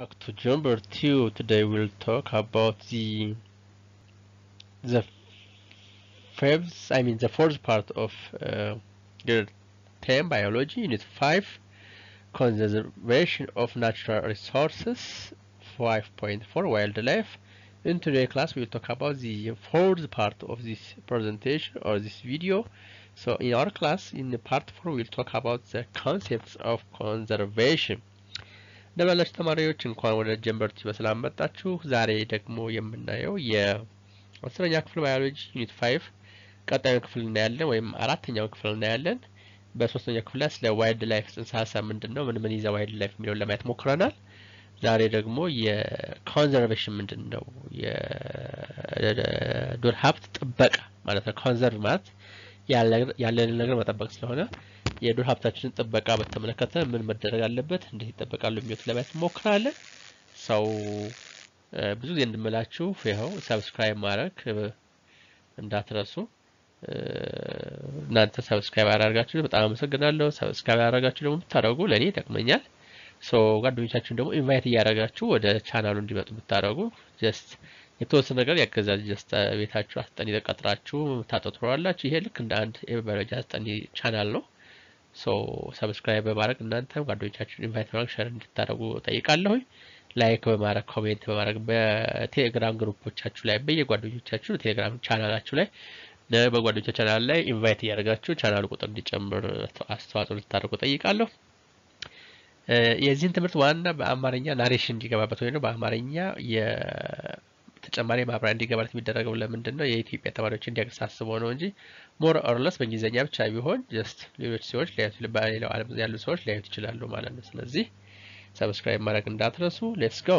to Jumper 2. Today we'll talk about the the fifth, I mean the fourth part of uh, 10 Biology, Unit 5, Conservation of Natural Resources, 5.4 Wildlife. In today's class we'll talk about the fourth part of this presentation or this video. So in our class, in the part 4, we'll talk about the concepts of conservation. እንደምን አላችሁ ተማሪዎች እንኳን ወደ ቲዩብ በሰላም መጣችሁ። ዛሬ ደግሞ የምናየው የአስረኛ ክፍል ባዮሎጂ unit five ቀጣዩን ክፍል እናያለን፣ ወይም አራተኛውን ክፍል እናያለን። በሶስተኛው ክፍል ላይ ስለ wildlife ጽንሰ ሀሳብ ምንድን ነው፣ ምን ምን ይዘ wildlife የሚለውን ለማየት ሞክረናል። ዛሬ ደግሞ የ conservation ምንድን ነው፣ የዱር ሀብት ጥበቃ ማለት ነው። conserve ማለት ያለንን ነገር መጠበቅ ስለሆነ የዱር ሀብታችንን ጥበቃ በተመለከተ ምን መደረግ አለበት፣ እንዴት ይጠበቃሉ የሚሉት ለማየት እንሞክራለን። ሰው ብዙ ጊዜ እንድምላችሁ ይኸው subscribe ማድረግ እንዳትረሱ። እናንተ subscribe ያደርጋችሁ በጣም አመሰግናለሁ። subscribe ያደርጋችሁ ደግሞ ብታደርጉ ለእኔ ይጠቅመኛል። so ጓደኞቻችሁን ደግሞ invite እያደረጋችሁ ወደ ቻናሉ እንዲመጡ ብታደርጉ just የተወሰነ ነገር ያግዛል። just ቤታችሁ አስጠኒ ተቀጥራችሁ ታጠጥሯላችሁ። ይሄ ልክ እንደ አንድ የባዮሎጂ አስጠኒ ቻናል ነው። subscribe በማድረግ እናንተ ጓደኞቻችሁን invite በማድረግ share እንድታደርጉ ጠይቃለሁኝ። like በማድረግ comment በማድረግ በቴሌግራም ግሩፖቻችሁ ላይ በየጓደኞቻችሁ ቴሌግራም ቻናላችሁ ላይ በጓደኞቻችሁ ቻናል ላይ invite እያደረጋችሁ ቻናሉ ቁጥር እንዲጨምር አስተዋጽኦ እንድታደርጉ ጠይቃለሁ። የዚህን ትምህርት ዋና በአማርኛ narration እንዲገባበት ወይም በአማርኛ ተጨማሪ ማብራሪያ እንዲገባት የሚደረገው ለምንድን ነው? የኢትዮጵያ ተማሪዎች እንዲያሳስበው ነው እንጂ more or less በእንግሊዝኛ ብቻ ቢሆን just ሌሎች ሰዎች በሌላው ዓለም ያሉ ሰዎች ሊያዩት ይችላሉ ማለት ነው። ስለዚህ subscribe ማድረግ እንዳትረሱ። let's go።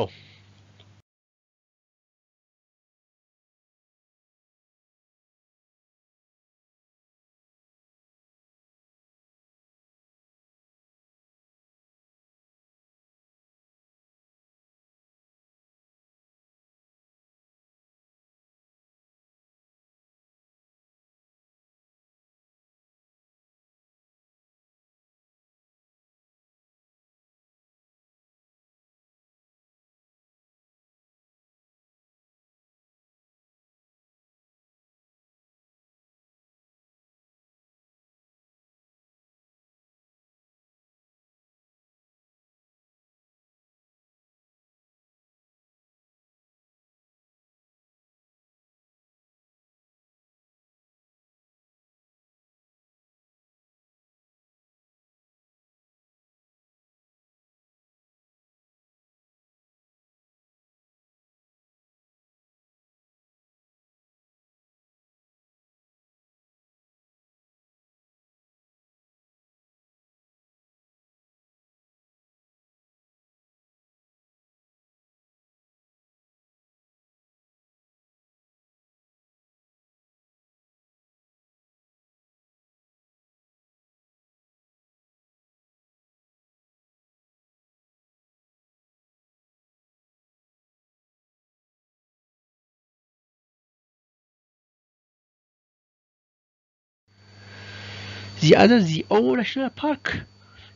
The other, the Omo National Park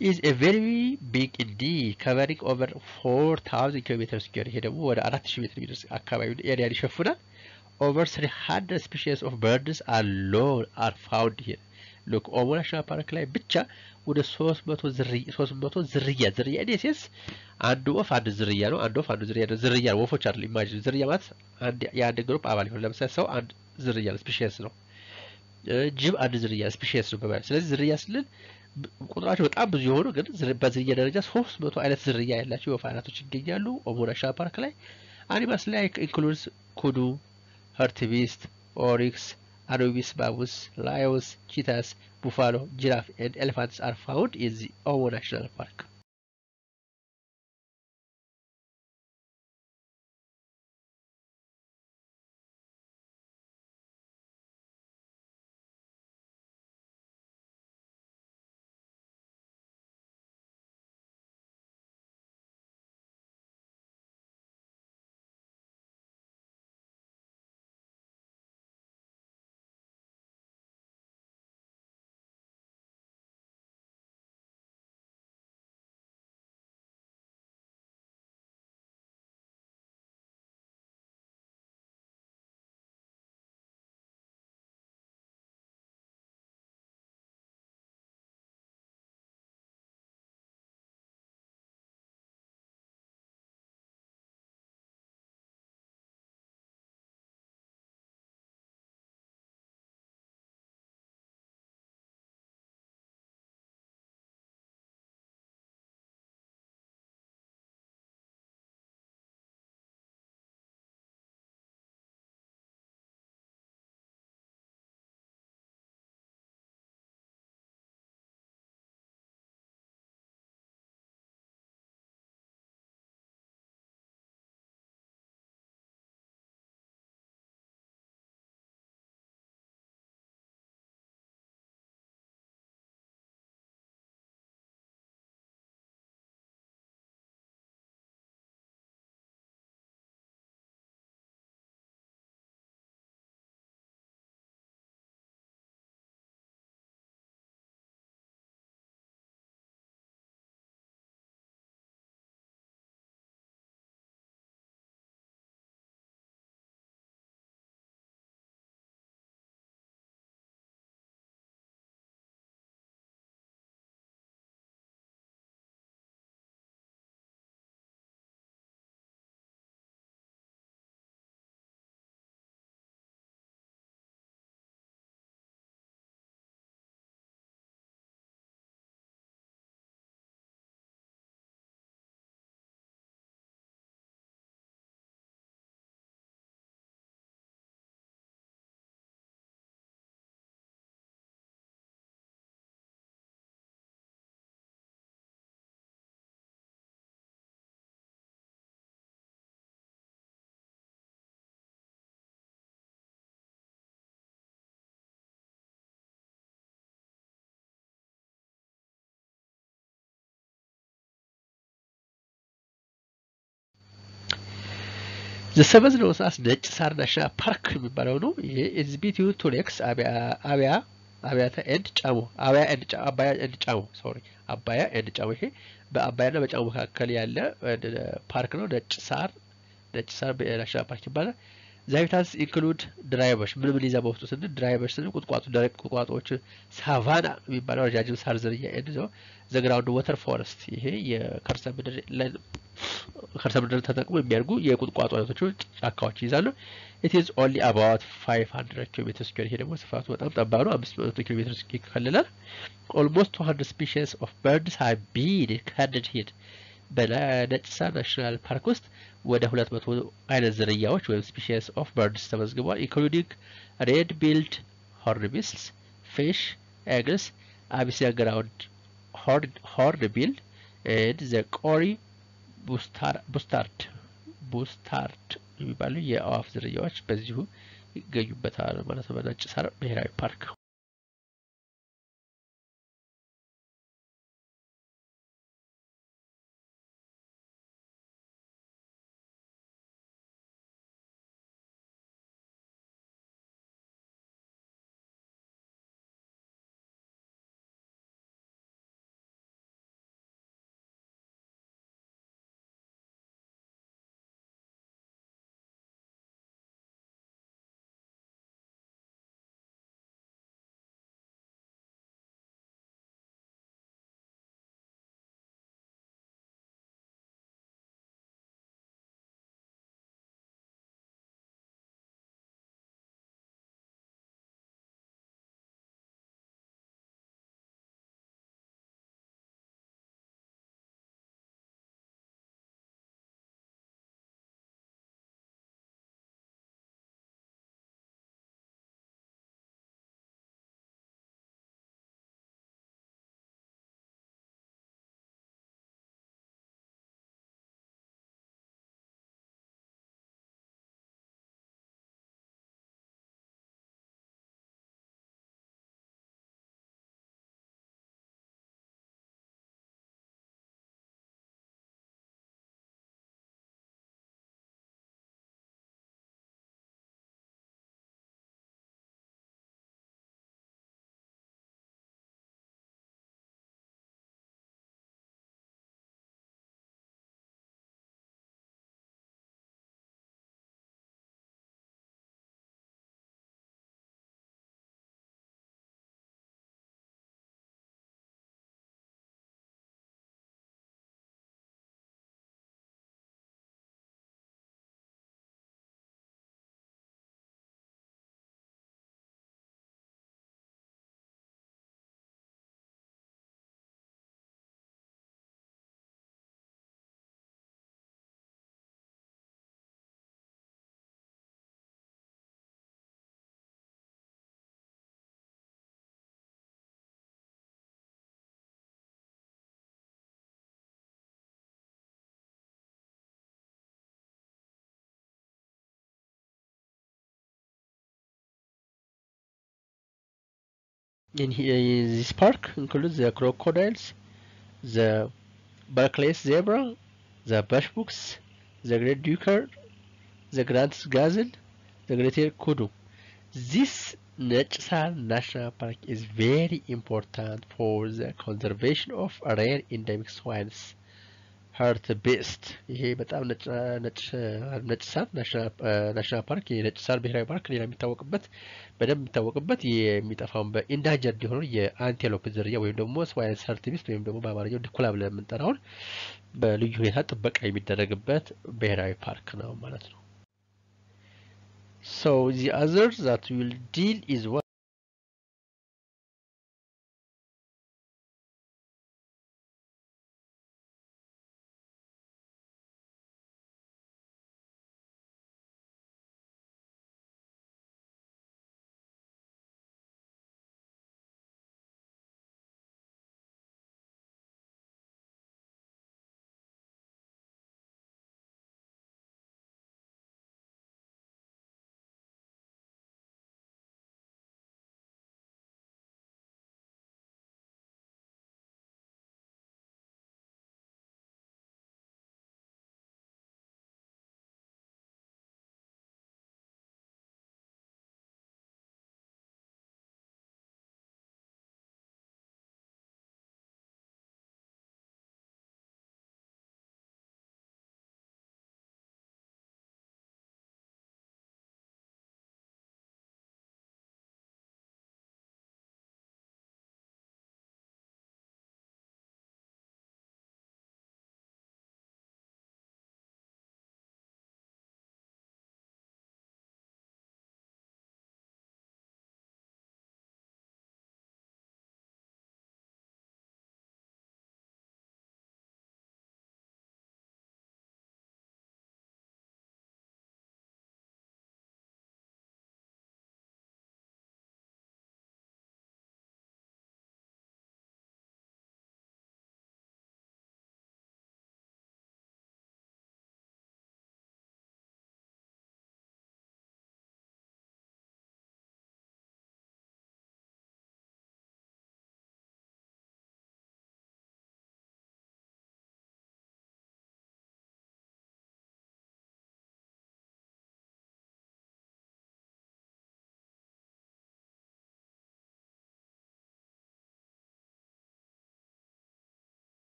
is a very big indeed, covering over 4,000 kilometers square. ይሄ ደግሞ ወደ 4000 ሜትር የሚደርስ አካባቢ area ይሸፍናል። Over 300 species of birds alone are found here. look ኦሞ national park ላይ ብቻ ወደ 300 ዝርያ 300 ዝርያ ዝርያ this is አንዱ ወፍ አንድ ዝርያ ነው። አንድ ወፍ አንዱ ዝርያ ነው። ዝርያ ወፎች አይደል? imagine ዝርያ ማለት አንድ የአንድ group አባል ይሆን። ለምሳሌ ሰው አንድ ዝርያ ነው፣ species ነው። ጅብ አንድ ዝርያ species ነው በማለት ስለዚህ ዝርያ ስንል ቁጥራቸው በጣም ብዙ የሆኑ ግን በዝርያ ደረጃ ሶስት መቶ አይነት ዝርያ ያላቸው የወፍ አይነቶች ይገኛሉ ኦሞ national park ላይ። animals like includes kudu፣ hartebeest፣ oryx፣ Anubis baboons፣ lions፣ cheetahs፣ buffalo፣ giraffe and elephants are found ኦሞ national park። ዘሰበዝ ነው ሳስ ነጭ ሳር ናሽናል ፓርክ የሚባለው ነው። ይሄ ኤግዚቢት ቱ ሌክስ አብያ አብያታ ኤንድ ጫሞ አብያ ኤንድ ጫሞ አባያ ኤንድ ጫሞ ሶሪ አባያ ኤንድ ጫሞ ይሄ በአባያና በጫሞ መካከል ያለ ፓርክ ነው። ነጭ ሳር ነጭ ሳር ናሽናል ፓርክ ይባላል። ዛይታስ ኢንክሉድ ድራይቨርስ ምን ምን ይዛ በውስጡ ስንል ድራይቨርስ ስንል ቁጥቋጦ ደረቅ ቁጥቋጦዎች፣ ሳቫና የሚባለው ረጃጅም ሳር ዝርያ ነው። ዘግራውንድ ወተር ፎረስት ይሄ የከርሰ ምድር ተጠቅሞ የሚያድጉ የቁጥቋጦ አይነቶች ጫካዎች ይይዛሉ። it is only about 500 kilometer square ይሄ ደግሞ ስፋቱ በጣም ጠባብ ነው። 500 ኪሎ ሜትር ይከልላል። almost 200 species of birds have been recorded here በነጭ ሳር national park ውስጥ ወደ 200 አይነት ዝርያዎች ወይም species of birds ተመዝግቧል። including red billed hornbills፣ fish፣ eagles፣ Abyssinian ground hornbill and the kori bustard bustard የሚባሉ የአዋፍ ዝርያዎች በዚሁ ይገኙበታል ማለት ነው በነጭ ሳር ብሔራዊ ፓርክ። in, here, this park includes the crocodiles, the Barclays zebra, the bushbooks, the great duker, the grand gazelle, the greater kudu. This Netsa National Park is very important for the conservation of rare endemic swines. ሀርት ቤስት ይሄ በጣም ነጭ ሳር ናሽናል ፓርክ የነጭ ሳር ብሔራዊ ፓርክ ሌላ የሚታወቅበት በደንብ የሚታወቅበት የሚጠፋውን በ endangered የሆነውን የ antelope ዝርያ ወይም ደግሞ Swayne's hartebeest ወይም ደግሞ በአማርኛው ድኩላ ብለን የምንጠራውን በልዩ ሁኔታ ጥበቃ የሚደረግበት ብሔራዊ ፓርክ ነው ማለት ነው። So the other that will deal is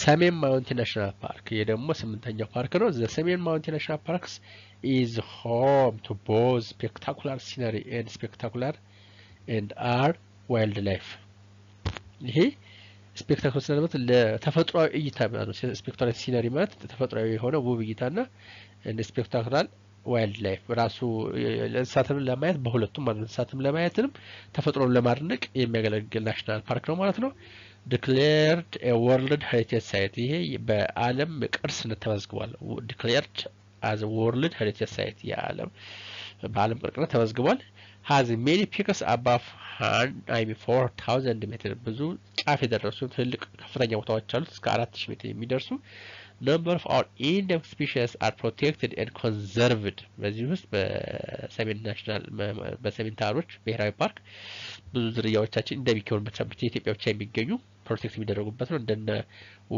ሰሜን mountain national park ይህ ደግሞ ስምንተኛው ፓርክ ነው። ሰሜን mountain national parks is home to both spectacular scenery and spectacular and rare wildlife ይሄ spectacular scenery ማለት ለተፈጥሯዊ እይታ ነው። spectacular scenery ማለት ተፈጥሯዊ የሆነ ውብ እይታና spectacular wildlife ራሱ እንስሳትንም ለማየት በሁለቱም ማለት እንስሳትም ለማየትንም ተፈጥሮን ለማድነቅ የሚያገለግል national park ነው ማለት ነው። declared world heritage site ይሄ በዓለም ቅርስነት ተመዝግቧል። declared as world heritage site የዓለም በዓለም ቅርስነት ተመዝግቧል። has many peaks above I four thousand meter ብዙ ጫፍ የደረሱ ትልቅ ከፍተኛ ቦታዎች አሉት እስከ አራት ሺህ ሜትር የሚደርሱ number of our endemic species are protected and conserved በዚህ ውስጥ በሰሜን national በሰሜን ተራሮች ብሔራዊ ፓርክ ብዙ ዝርያዎቻችን እንደሚከብሩበት ሰንበት የኢትዮጵያ ብቻ የሚገኙ protect የሚደረጉበት ነው። እንደነ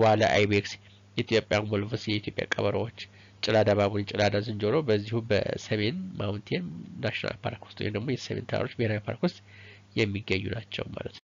ዋልያ ibex፣ የኢትዮጵያ wolves፣ የኢትዮጵያ ቀበሮዎች፣ ጭላዳ baboon፣ ጭላዳ ዝንጀሮ በዚሁ በሰሜን mountain national park ውስጥ ወይም ደግሞ የሰሜን ተራሮች ብሔራዊ ፓርክ ውስጥ የሚገኙ ናቸው ማለት ነው።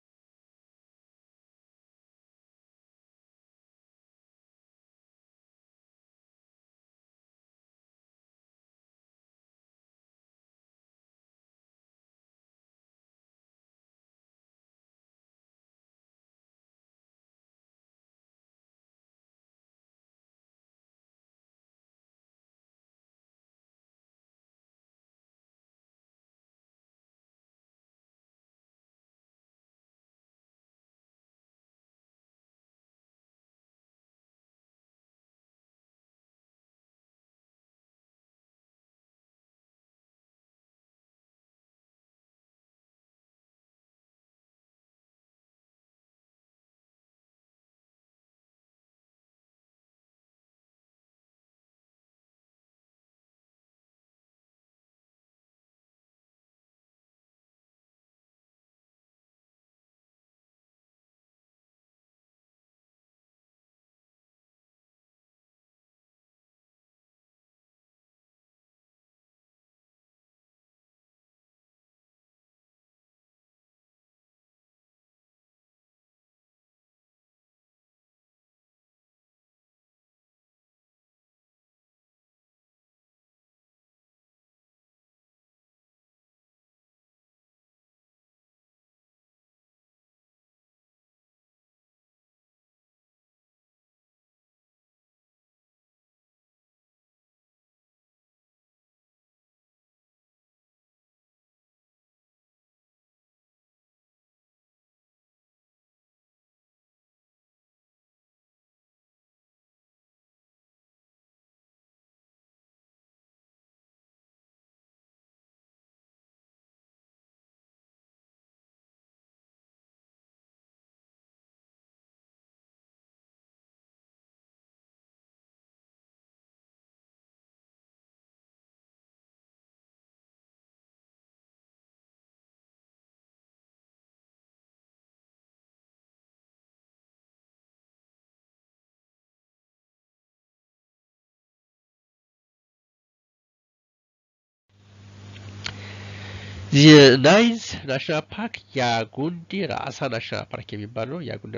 ninth national park ያጉንዲ ራሳ national park የሚባል ነው። ያጉንዲ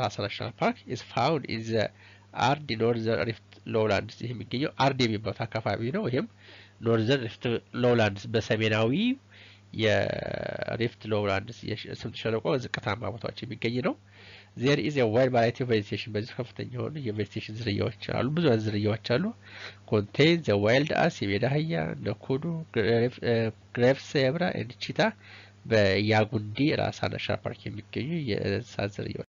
ራሳ national park is found in the arid northern rift lowlands ይህ የሚገኘው arid የሚባሉት አካባቢ ነው። ይህም northern rift lowlands በሰሜናዊ የ rift lowlands የስምጥ ሸለቆ ዝቅታማ ቦታዎች የሚገኝ ነው። there is wide variety of vegetation በዚህ ከፍተኛ የሆኑ የ vegetation ዝርያዎች አሉ። ብዙ አይነት ዝርያዎች አሉ። contain the wild ass የሜዳ አህያ፣ kudu፣ Grevy zebra and cheetah በያጉንዲ ራሳ national park የሚገኙ የእንስሳት ዝርያዎች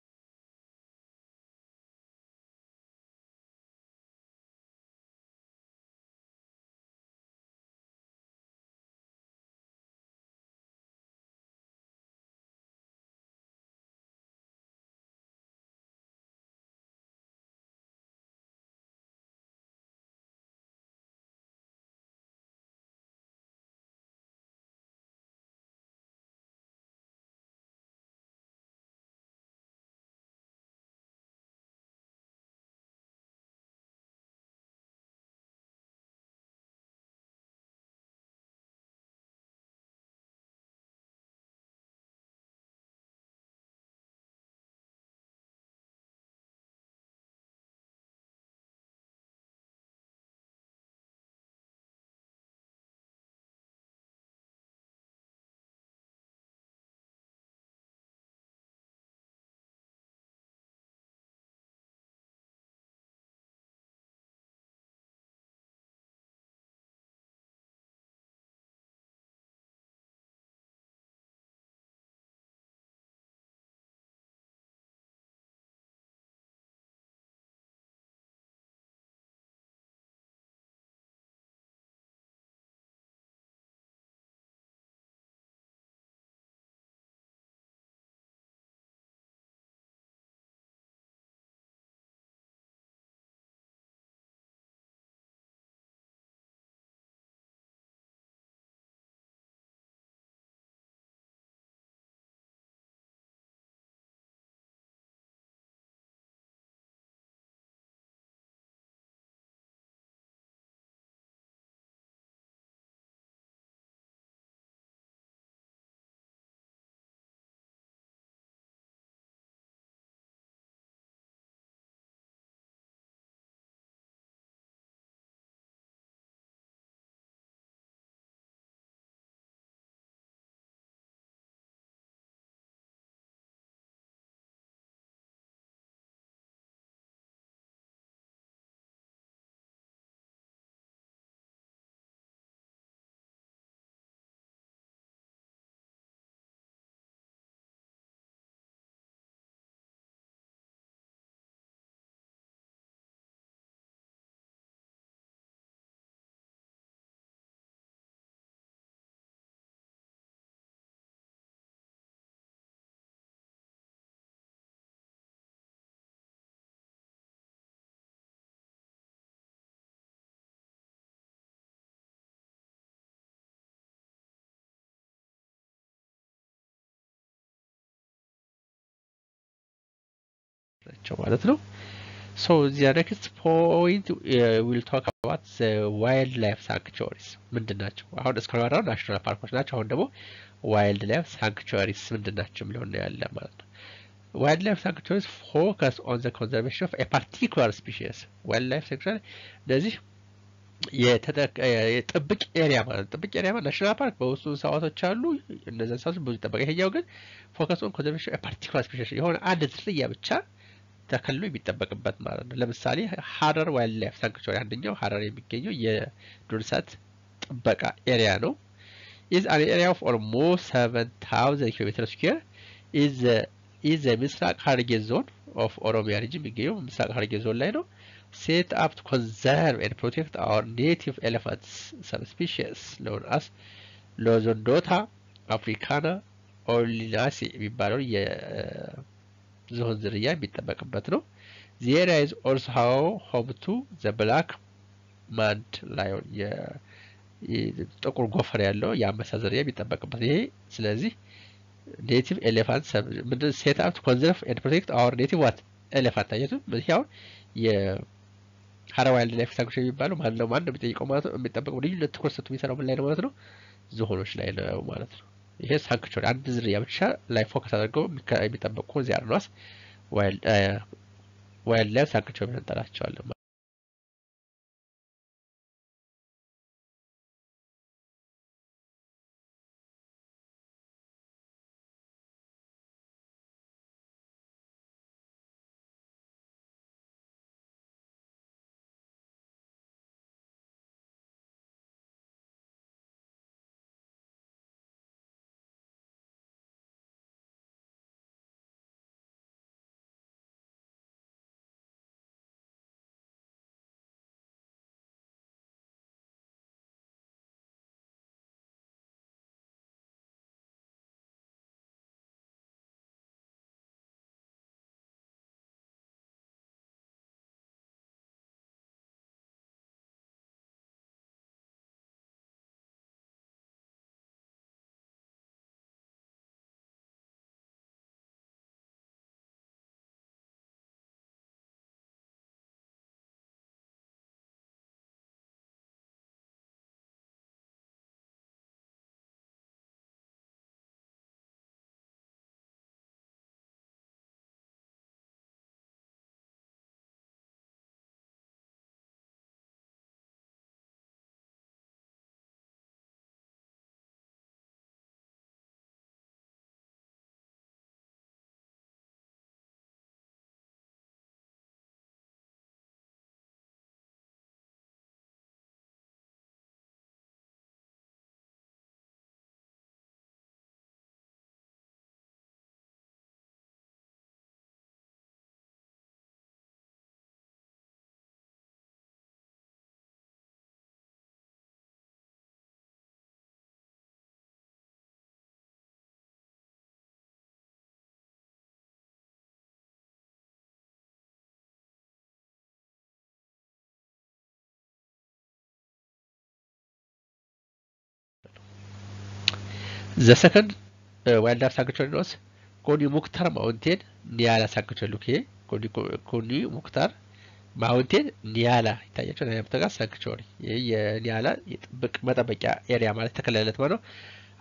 ናቸው ማለት ነው። so the next point we'll talk about wildlife sanctuaries ምንድን ናቸው? አሁን እስካሁን national ፓርኮች ናቸው። አሁን ደግሞ wildlife sanctuaries ምንድን ናቸው የሚለውን እናያለን ማለት ነው። wildlife sanctuaries focus on the conservation of particular species wildlife sanctuary እነዚህ የጥብቅ area ማለት ጥብቅ area ማለት national park በውስጡ እንስሳቶች አሉ። እነዚህ እንስሳቶች ብዙ ይጠበቃል። ይሄኛው ግን focus on conservation particular species የሆነ አንድ ዝርያ ብቻ ተከልሎ የሚጠበቅበት ማለት ነው። ለምሳሌ ሀረር wildlife sanctuary አንደኛው ሀረር የሚገኘው የዱር እንስሳት ጥበቃ area ነው። is an area of almost seven thousand kilometer square is ምስራቅ ሀረርጌ zone of ኦሮሚያ region የሚገኘው ምስራቅ ሀረርጌ ዞን ላይ ነው። set up to conserve and protect our native elephants subspecies known as Loxodonta africana orleansi የሚባለውን የዝሆን ዝርያ የሚጠበቅበት ነው። the area is also home to the black maned lion ጥቁር ጎፈር ያለው የአንበሳ ዝርያ የሚጠበቅበት ይሄ። ስለዚህ native elephant set up conserve and protect our native what elephant አየቱ በዚህ አሁን የሀረር wildlife sanctuary የሚባለው ማን ነው? ማን ነው የሚጠይቀው ማለት ነው? የሚጠበቀው ልዩነት ትኩረት ሰጥቶ የሚሰራው ምን ላይ ነው ማለት ነው? ዝሆኖች ላይ ነው ማለት ነው ይሄ sanctuary አንድ ዝርያ ብቻ ላይ focus አድርገው የሚጠበቁ እዚያ ነው wildlife sanctuary ብለን እንጠራቸዋለን The second uh, wildlife sanctuary was Koni Mukhtar Mountain, Niala Sanctuary. Here, Koni, ማውንቴን ኒያላ ይታያቸው ነብተጋ ሳንክቹሪ ይህ የኒያላ መጠበቂያ ኤሪያ ማለት ተከለለት ማለት ነው።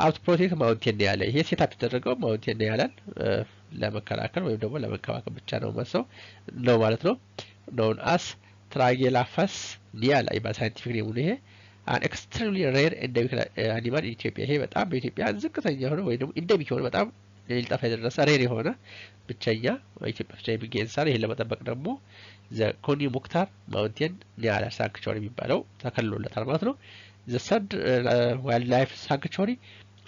አውት ፕሮቴክት ማውንቴን ኒያላ ይሄ ሴታፕ የተደረገው ማውንቴን ኒያላን ለመከላከል ወይም ደግሞ ለመንከባከብ ብቻ ነው መሰው ነው ማለት ነው። ኖን አስ ትራጌላፋስ ኒያላ ይባል ሳይንቲፊክ ኔሙ ይሄ an extremely rare endemic animal ኢትዮጵያ ይሄ በጣም በኢትዮጵያ ዝቅተኛ የሆነ ወይም ደግሞ endemic የሆነ በጣም ሊጠፋ የደረሰ rare የሆነ ብቸኛ ኢትዮጵያ ብቻ የሚገኝ እንስሳ ይህን ለመጠበቅ ደግሞ the ኮኒ ሙክታር mountain nyala sanctuary የሚባለው ተከልሎለታል ማለት ነው። the third wildlife sanctuary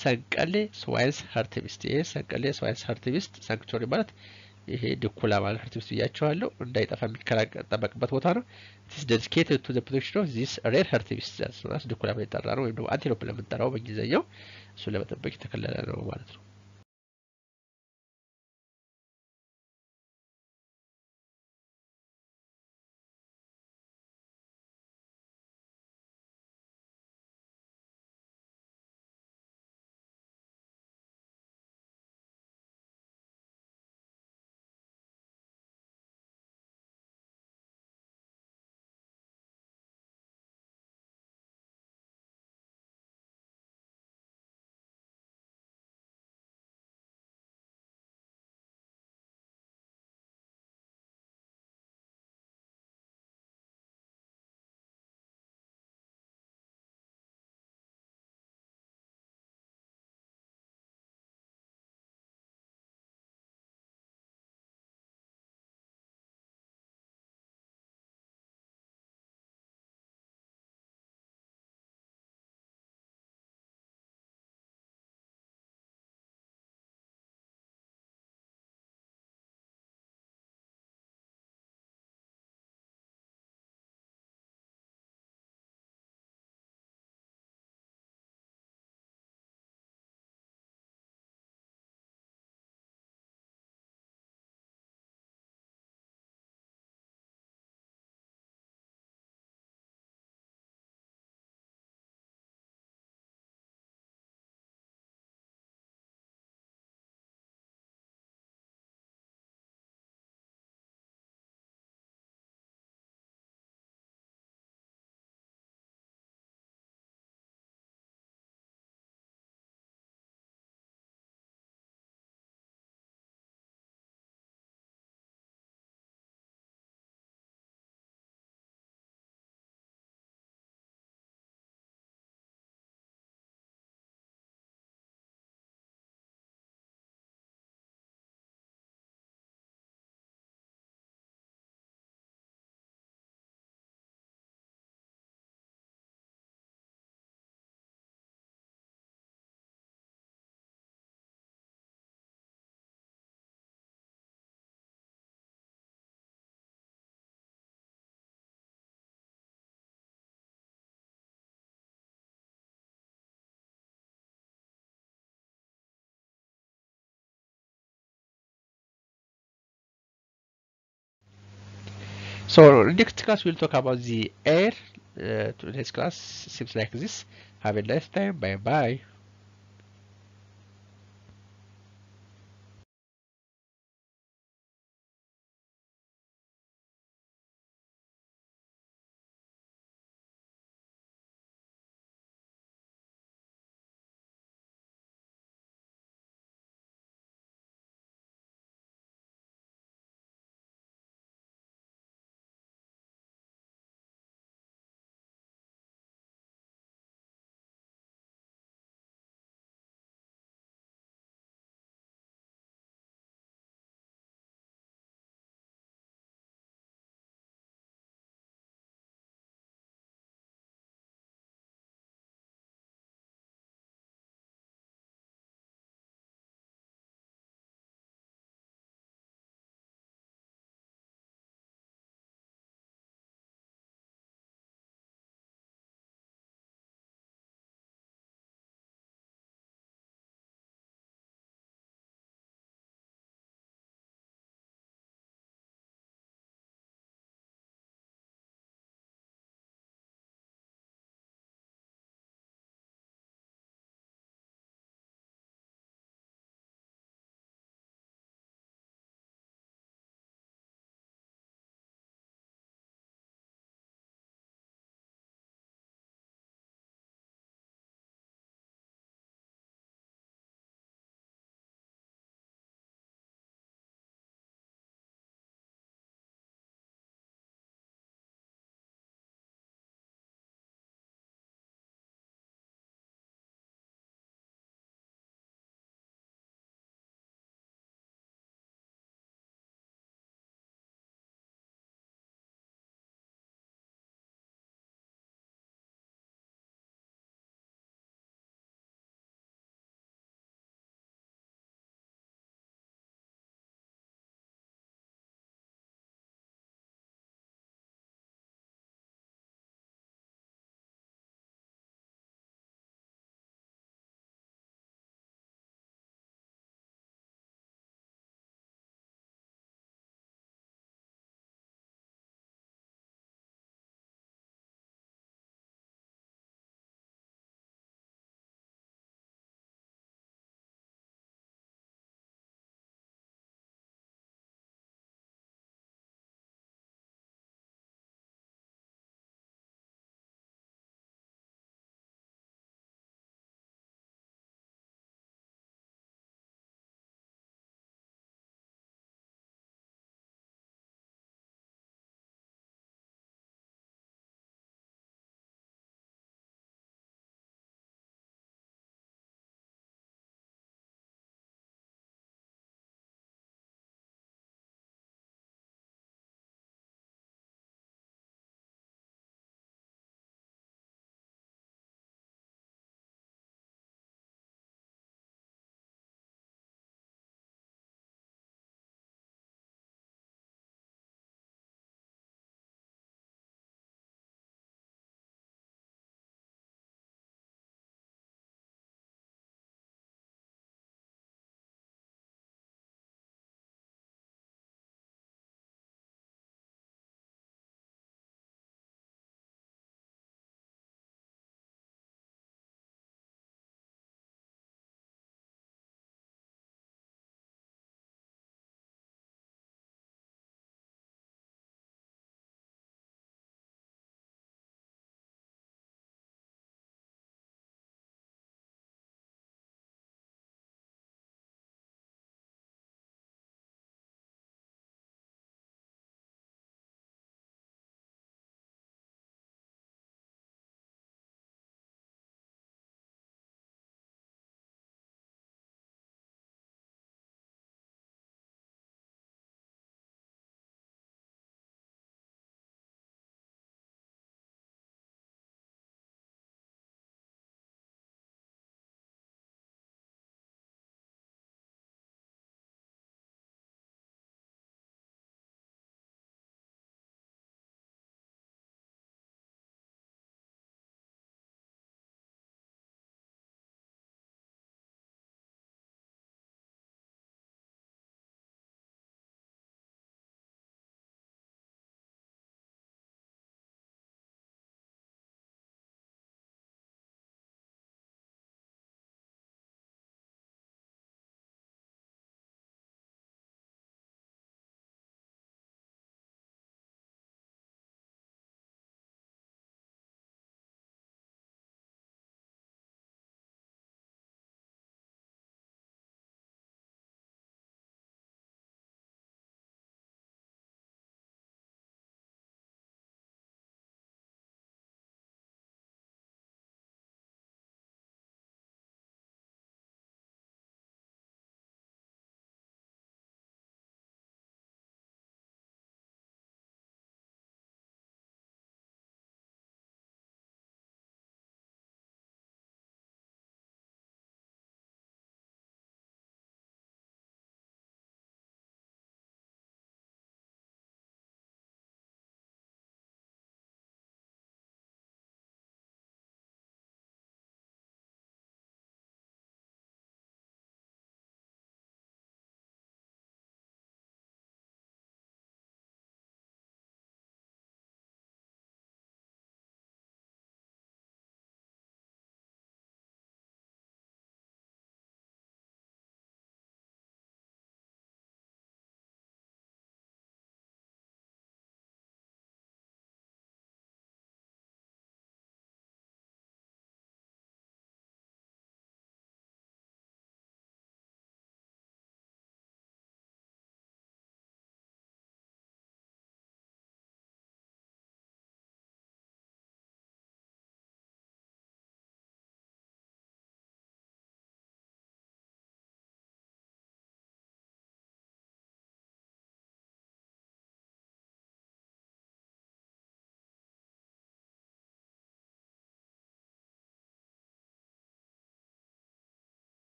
ሰንቀሌ Swayne's hartebeest ይሄ ሰንቀሌ Swayne's hartebeest sanctuary ማለት ይሄ ድኩላ ማለት hartebeest ብያቸዋለሁ እንዳይጠፋ የሚጠበቅበት ቦታ ነው። is dedicated to protection of this rare hartebeest ድኩላ የጠራ ነው ወይም ደግሞ antelope ለምንጠራው በእንግሊዝኛው እሱን ለመጠበቅ የተከለለ ነው ማለት ነው። So next class we'll talk about the air. Uh, today's class seems like this. Have a nice time. Bye bye.